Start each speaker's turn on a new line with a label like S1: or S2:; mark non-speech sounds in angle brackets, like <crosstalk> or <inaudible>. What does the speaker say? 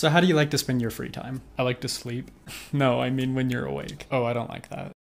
S1: So how do you like to spend your free time? I like to sleep. <laughs> No, I mean when you're awake. Oh, I don't like that.